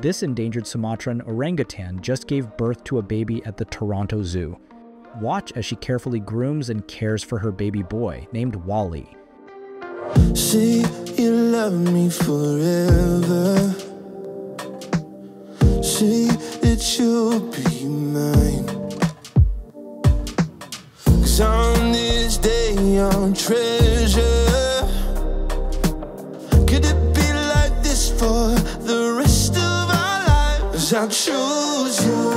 This endangered Sumatran orangutan just gave birth to a baby at the Toronto Zoo. Watch as she carefully grooms and cares for her baby boy, named Wally. Say you love me forever. Say that you'll be mine. Cause on this day I'll treasure. Could it be like this for the rest I'll choose you